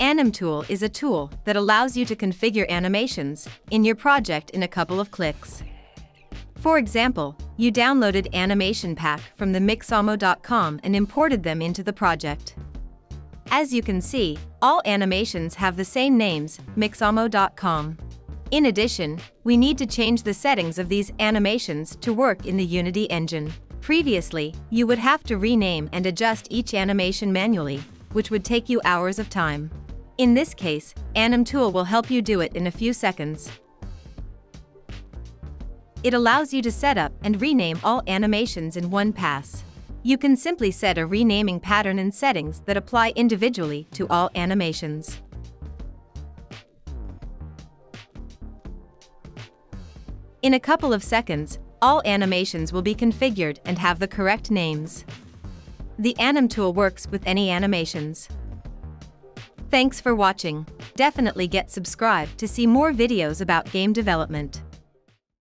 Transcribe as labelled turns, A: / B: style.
A: Anim Tool is a tool that allows you to configure animations in your project in a couple of clicks. For example, you downloaded Animation Pack from the Mixamo.com and imported them into the project. As you can see, all animations have the same names, Mixamo.com. In addition, we need to change the settings of these animations to work in the Unity engine. Previously, you would have to rename and adjust each animation manually, which would take you hours of time. In this case, Anim Tool will help you do it in a few seconds. It allows you to set up and rename all animations in one pass. You can simply set a renaming pattern and settings that apply individually to all animations. In a couple of seconds, all animations will be configured and have the correct names. The Anim tool works with any animations. Thanks for watching. Definitely get subscribed to see more videos about game development.